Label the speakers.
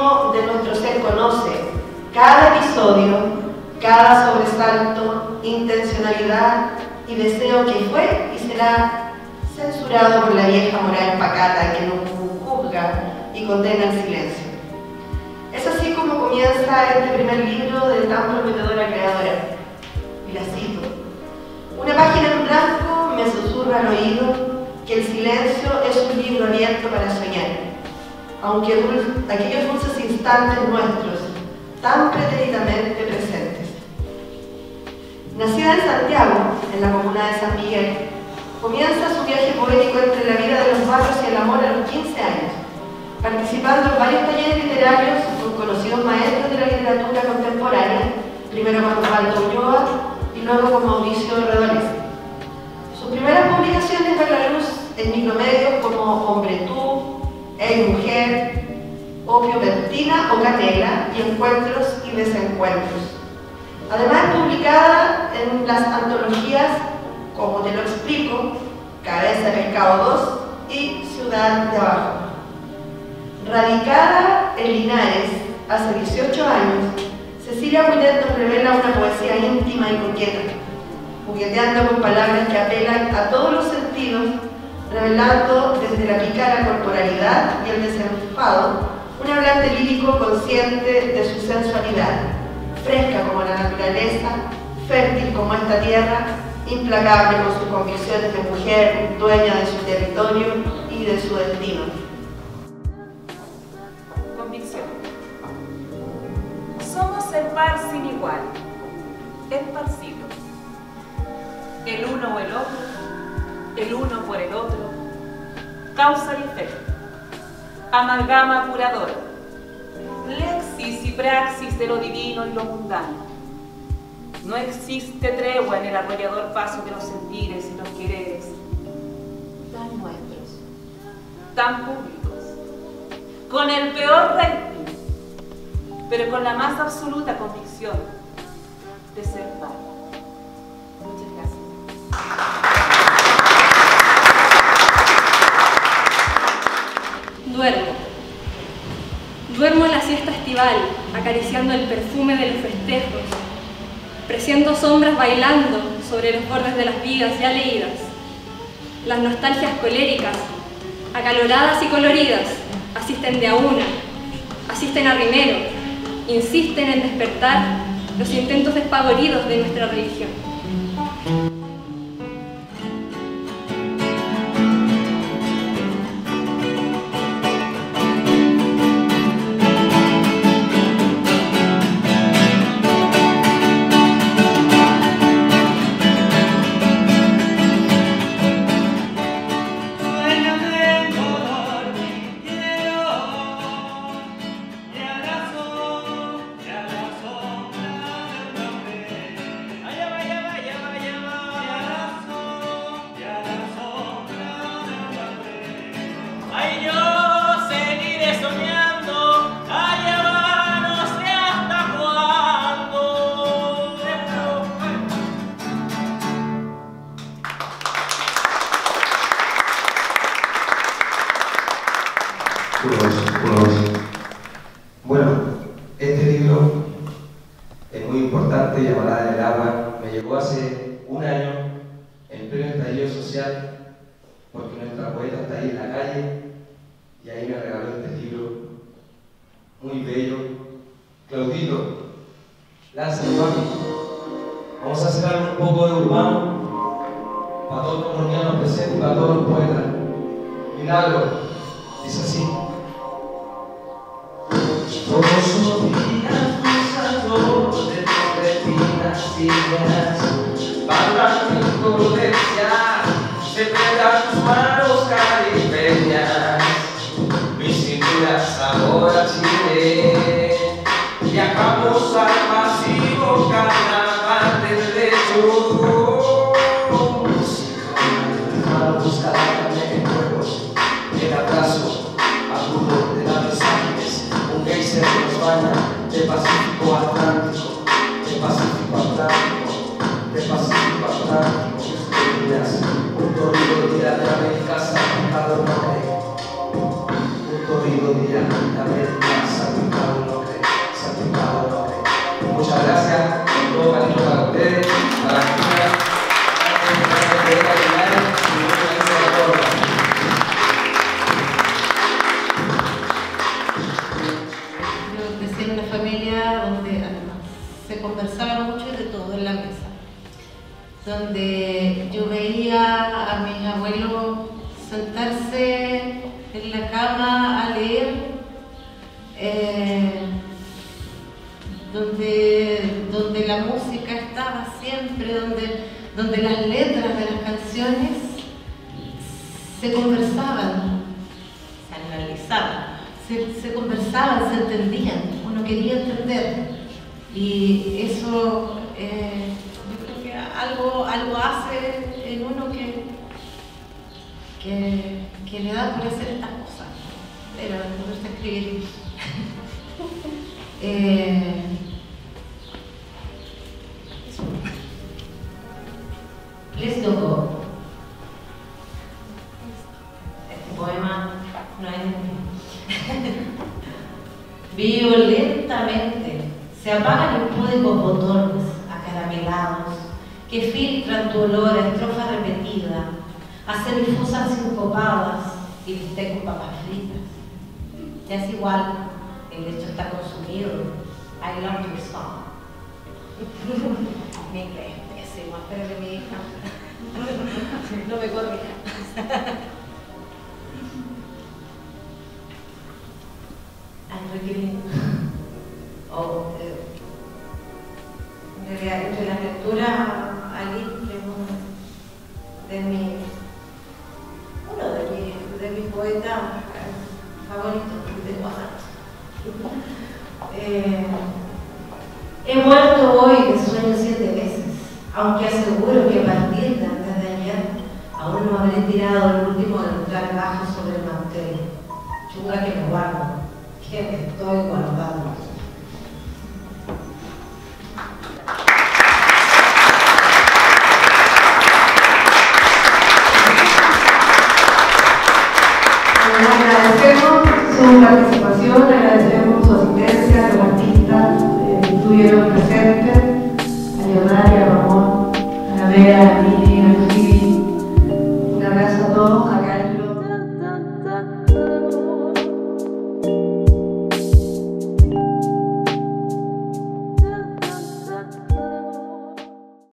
Speaker 1: de nuestro ser conoce cada episodio, cada sobresalto, intencionalidad y deseo que fue y será censurado por la vieja moral pacata que nos juzga y condena el silencio. Es así como comienza este primer libro de tan prometedora creadora. Y la cito. Una página en blanco me susurra al oído que el silencio es un libro abierto para soñar aunque aquellos dulces instantes nuestros, tan pretéricamente presentes. Nacida en Santiago, en la comuna de San Miguel, comienza su viaje poético entre la vida de los barrios y el amor a los 15 años, participando en varios talleres literarios con conocidos maestros de la literatura contemporánea, primero con Osvaldo Ulloa y luego con Mauricio Rodolés. encuentros y desencuentros. Además, publicada en las antologías Como te lo explico, Cabeza de Pescado 2 y Ciudad de Abajo. Radicada en Linares hace 18 años, Cecilia Willet nos revela una poesía íntima y coqueta, jugueteando con palabras que apelan a todos los sentidos, revelando desde la picara corporalidad y el desenfado un hablante lírico consciente de su sensualidad, fresca como la naturaleza, fértil como esta tierra, implacable con sus convicciones de mujer, dueña de su territorio y de su destino.
Speaker 2: Convicción. Somos el mar sin igual, esparcido. El uno o el otro, el uno por el otro, causa y efecto amalgama curadora, lexis y praxis de lo divino y lo mundano. No existe tregua en el arrollador paso de los sentires y los quereres, tan nuestros, tan públicos, con el peor ranking, pero con la más absoluta convicción de ser
Speaker 3: acariciando el perfume de los festejos, presiento sombras bailando sobre los bordes de las vidas ya leídas, las nostalgias coléricas, acaloradas y coloridas, asisten de a una, asisten a rimero, insisten en despertar los intentos despavoridos de nuestra religión.
Speaker 4: Porque nuestra poeta está ahí en la calle y ahí me regaló este libro muy bello. Claudito, lanza mami. Vamos a hacer algo un poco de urbano para todos los colombianos presentes y para todos los poetas. Milagro, dice así. Thank you.
Speaker 5: Sentarse en la cama a leer, eh, donde, donde la música estaba siempre, donde, donde las letras de las canciones se conversaban, se analizaban se, conversaban, se entendían, uno quería entender. Y eso eh, yo creo que algo, algo hace que, que le da por hacer estas cosas. Me gusta escribir. Eh. Les tocó. Este poema no hay Violentamente se apagan impúdicos botones acaramelados que filtran tu olor a estrofa repetida, a semifusas sincopadas y bistec con papas fritas. Ya es igual, el hecho está consumido. I learned to respond. Mi inglés es pésimo, espero mi hija no me corrija. I'm forgiving. Oaxaca. Eh, he muerto hoy de sueño siete veces, aunque aseguro que a partir de antes de ayer aún no habré tirado el último del trabajo sobre el mantel. Chunga que me guardo que estoy guardando.
Speaker 1: Presentes, a Leonardo, a Ramón, a Vera, a Miri,